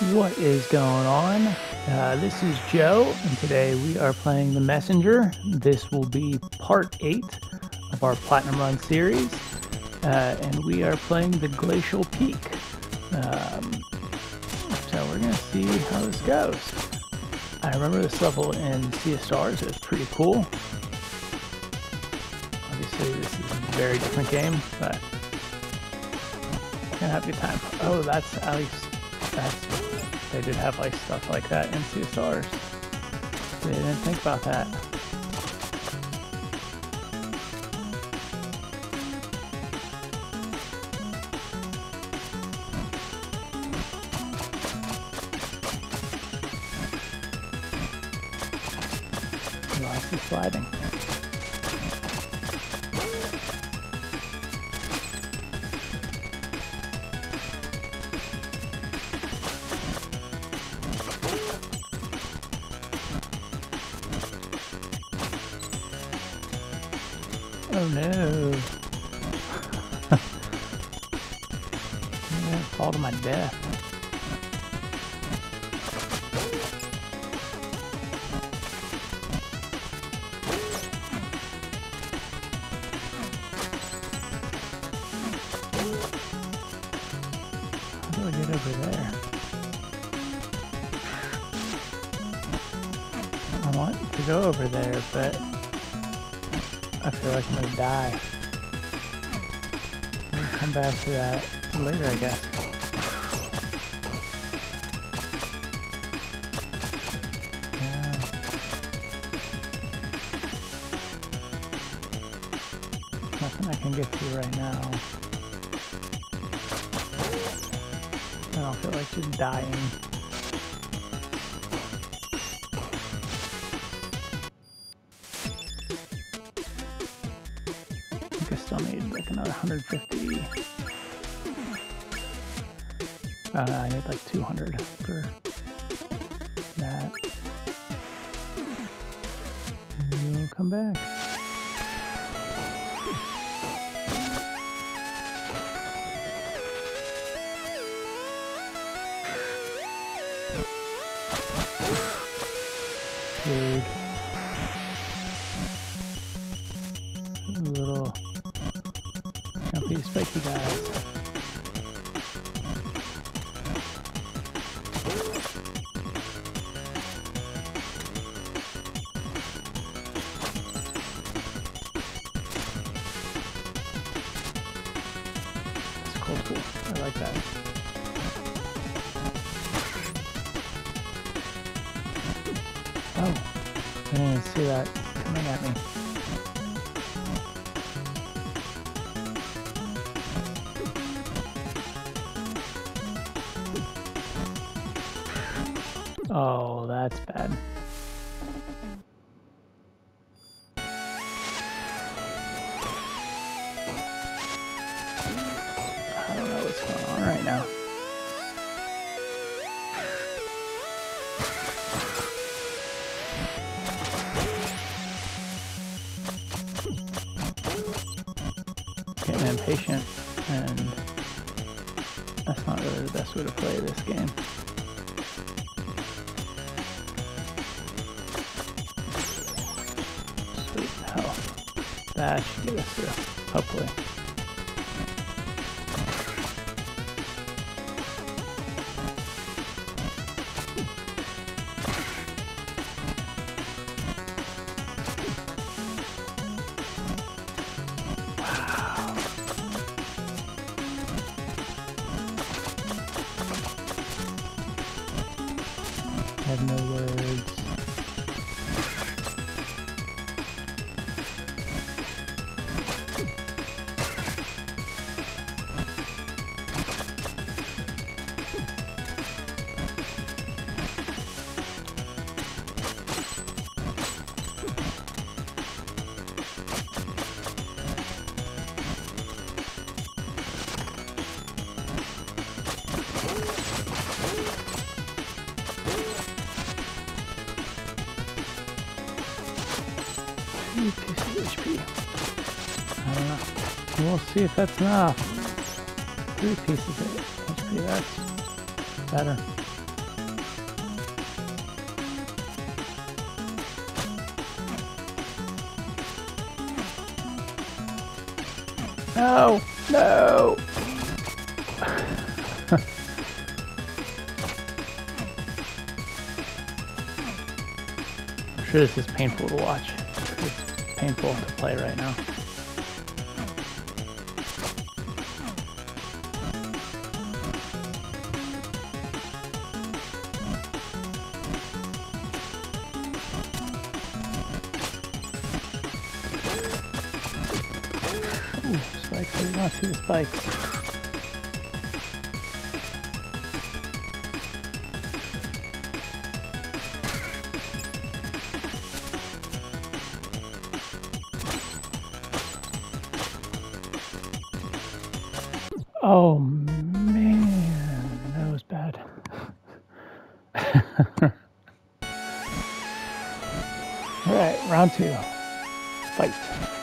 What is going on? Uh, this is Joe, and today we are playing The Messenger. This will be part 8 of our Platinum Run series, uh, and we are playing the Glacial Peak. Um, so we're going to see how this goes. I remember this level in Sea of Stars, it was pretty cool. Obviously, this is a very different game, but gonna have a good time. Oh, that's at least that's they did have like stuff like that in Stars. They didn't think about that. Lots of sliding. Oh no. I'm gonna fall to my death. To that later, I guess. Nothing I can get to right now. I don't feel like just dying. Dude. Little jumpy spiky. Oh, that's bad. I don't know what's going on right now. Getting impatient, and that's not really the best way to play this game. That should get us through, hopefully. Wow. I have no words. see if that's enough. Three pieces of it. Actually, that's better. No! No! I'm sure this is painful to watch. It's painful to play right now. See the spikes. Oh man, that was bad. All right, round two. Fight.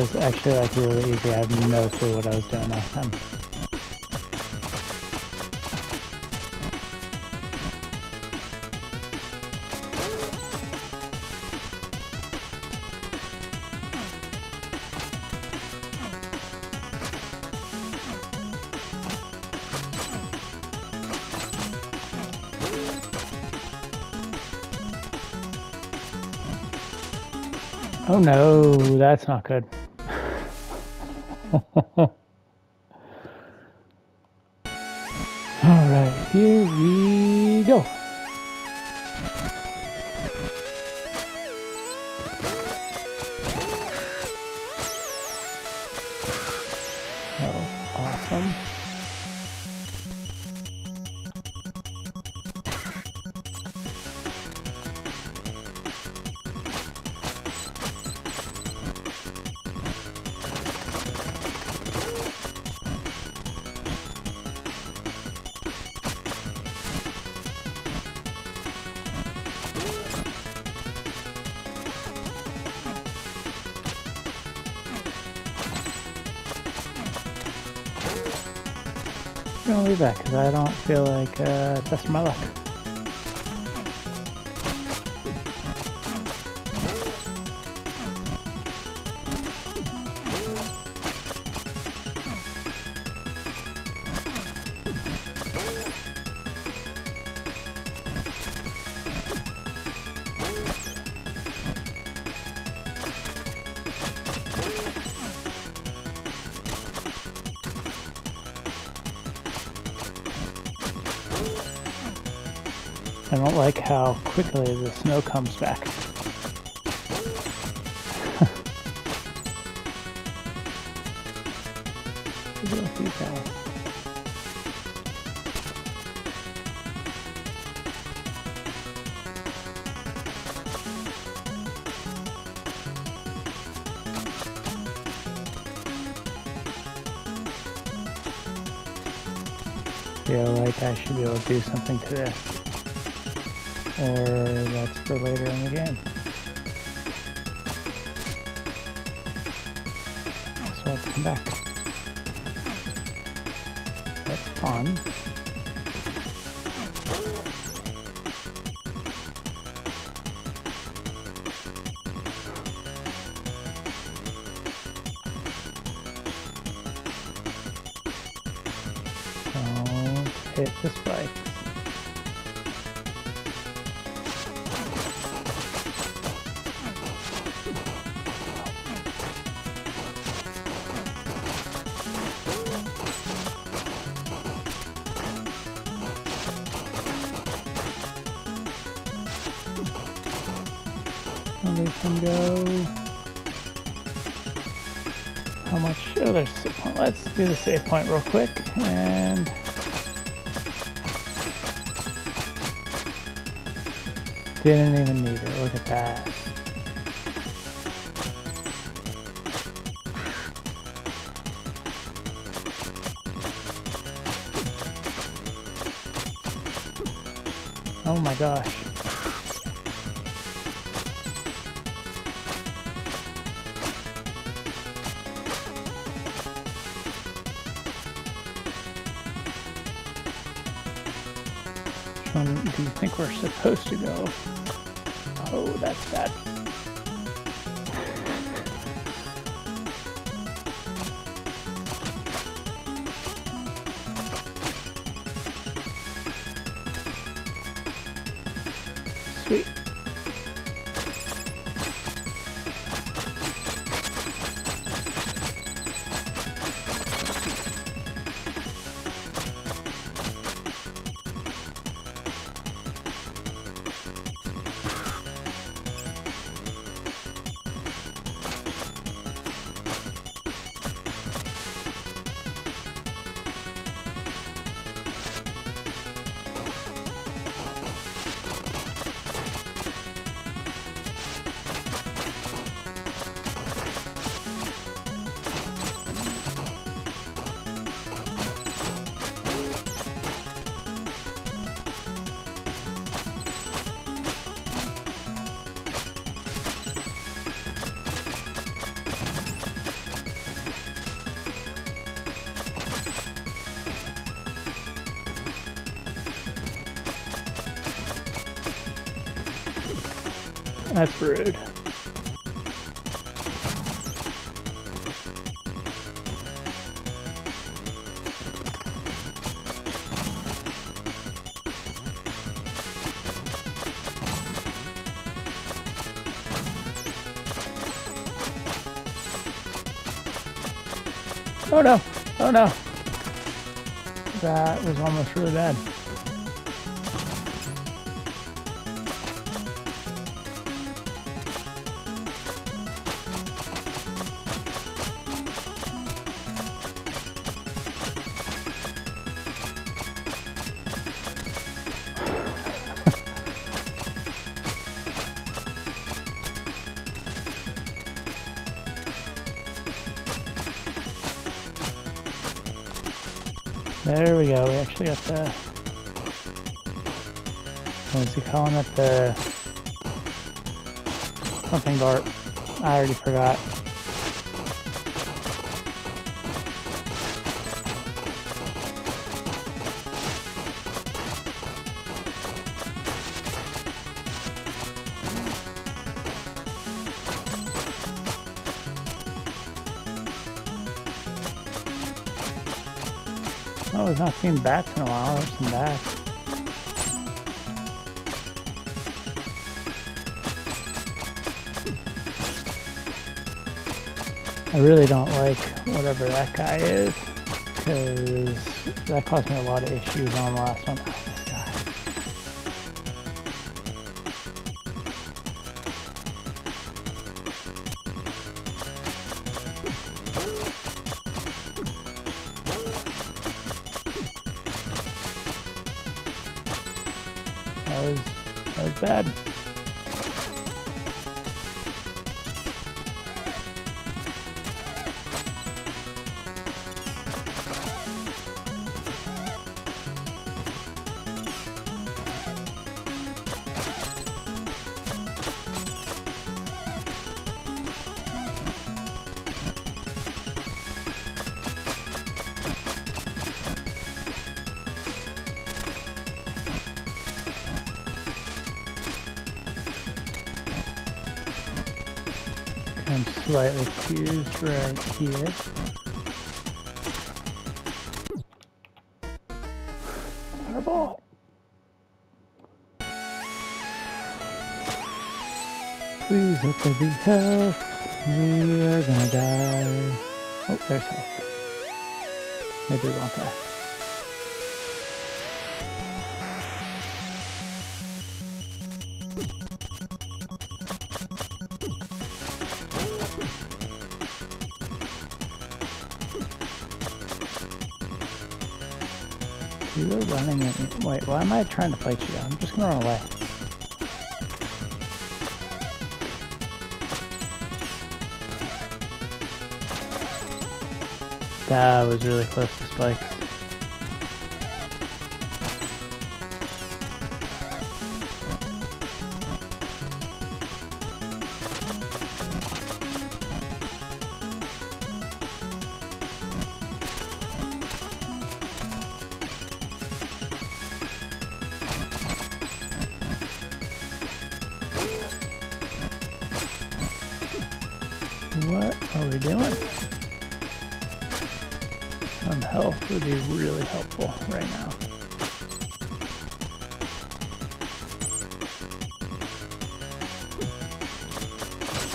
Was actually like really easy. I have no clue what I was doing last time. Oh no, that's not good. All right, here we gonna leave that because I don't feel like uh, that's my luck. Quickly the snow comes back. Feel like I should be able to do something to this. Or that's for later in the game. So let's come back. That's fun. I'll go. How much? Oh, there's save point. Let's do the save point real quick. And didn't even need it. Look at that. Oh my gosh. Do you think we're supposed to go? Oh, that's bad. That's rude. Oh no! Oh no! That was almost really bad. Actually got the. What is he calling it? The something dart. I already forgot. Oh, we've not seen bats in a while. There's some bats. I really don't like whatever that guy is, because that caused me a lot of issues on the last one. That was bad. Slightly confused right here. Fireball. Please let there be health. We are gonna die. Oh, there's health. Maybe we won't die. Running. Wait, why am I trying to fight you? I'm just gonna run away. That was really close to spikes. What are we doing? Some health would be really helpful right now.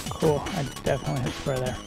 Cool, I definitely hit square there.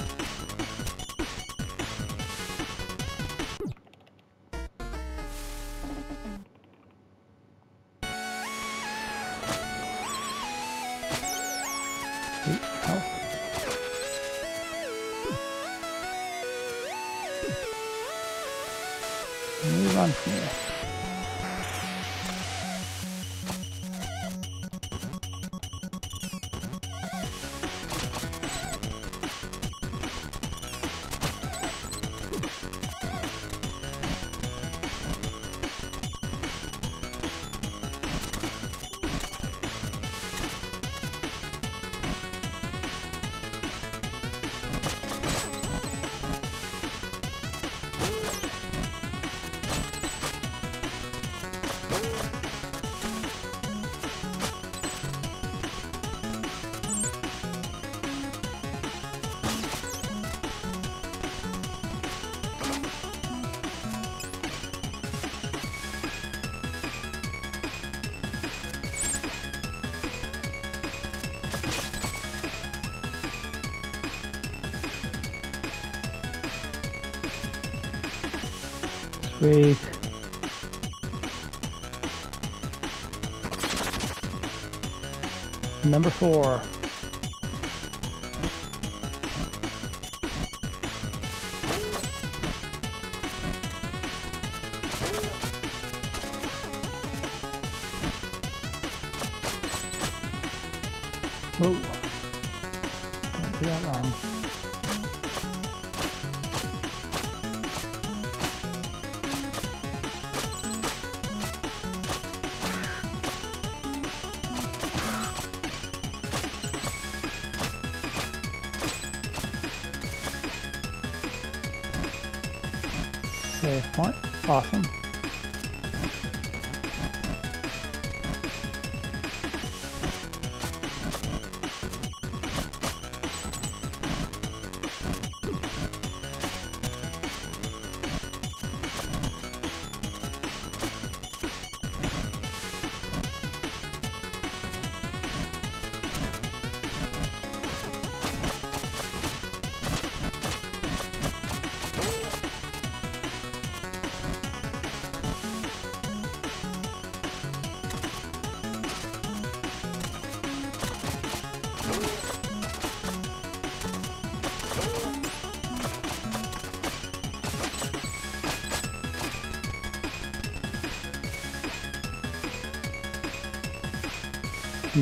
Sweet. Number four.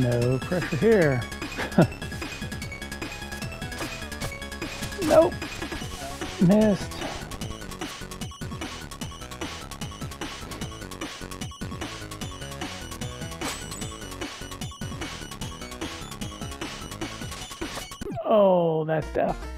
No pressure here. nope. Missed. Oh, that's death.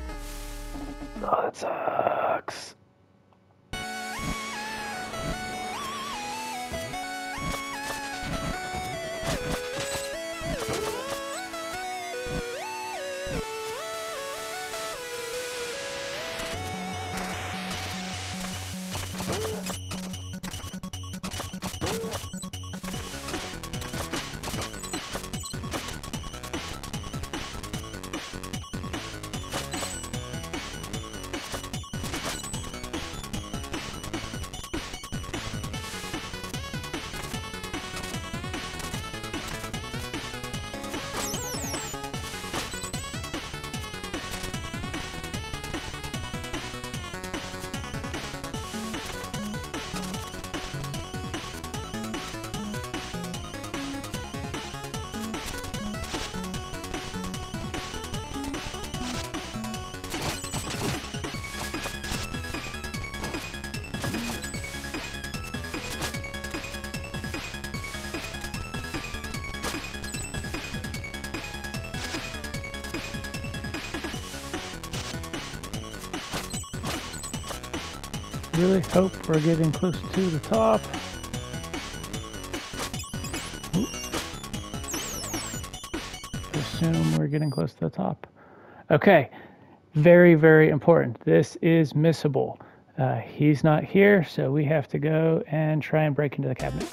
Really hope we're getting close to the top. Assume we're getting close to the top. Okay, very, very important. This is missable. Uh, he's not here, so we have to go and try and break into the cabinet.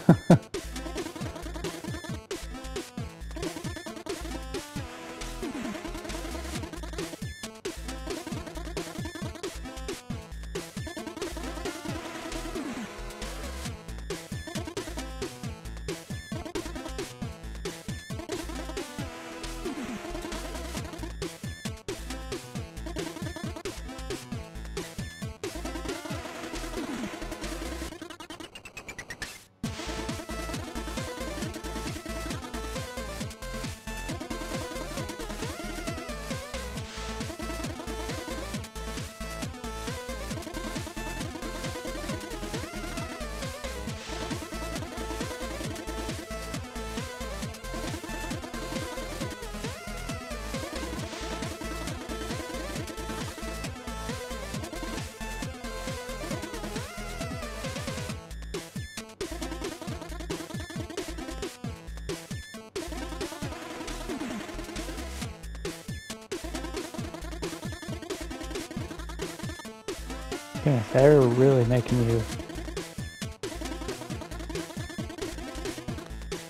Goodness, they're really making you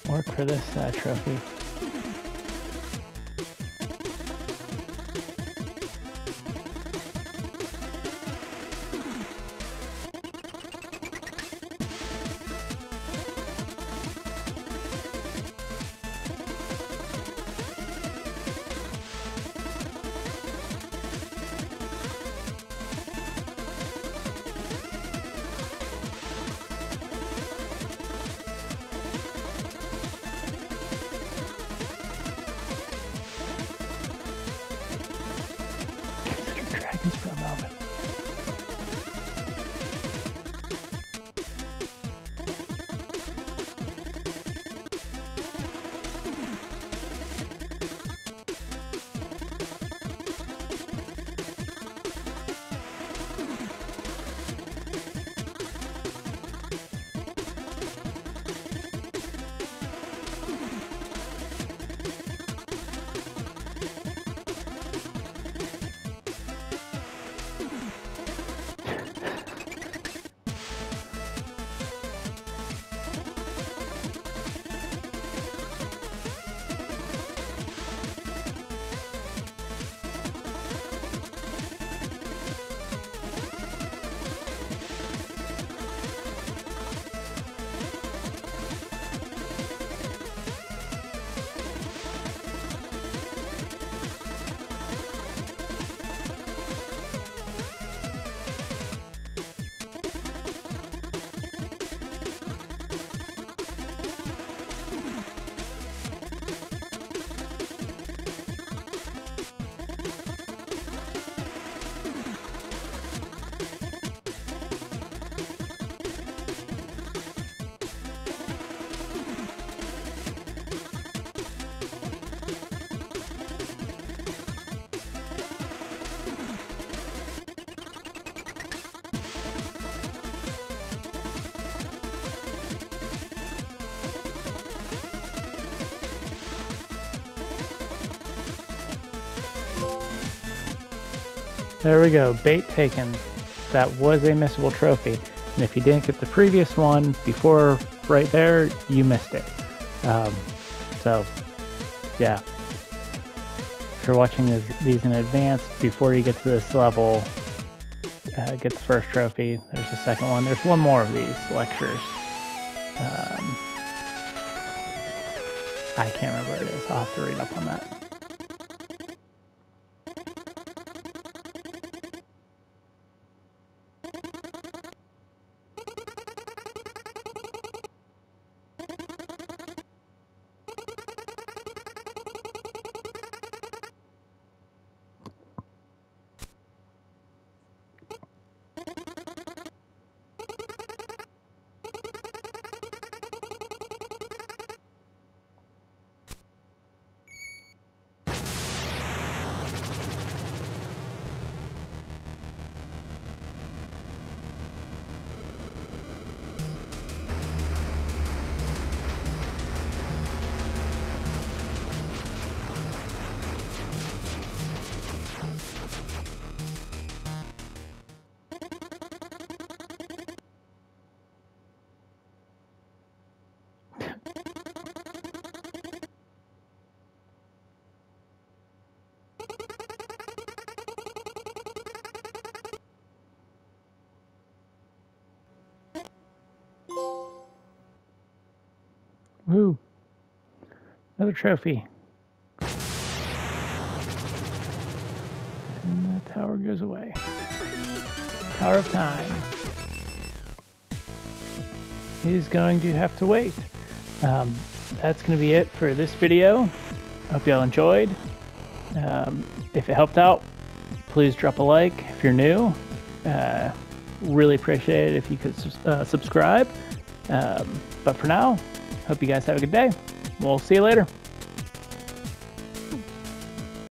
work for this uh, trophy. There we go, bait taken. That was a missable trophy. And if you didn't get the previous one before right there, you missed it. Um, so, yeah. If you're watching this, these in advance, before you get to this level, uh, get the first trophy. There's the second one. There's one more of these lectures. Um, I can't remember where it is. I'll have to read up on that. Woo. Another trophy. And the tower goes away. Tower of Time. He's going to have to wait. Um, that's going to be it for this video. Hope y'all enjoyed. Um, if it helped out, please drop a like if you're new. Uh, really appreciate it if you could uh, subscribe. Um, but for now, Hope you guys have a good day. We'll see you later.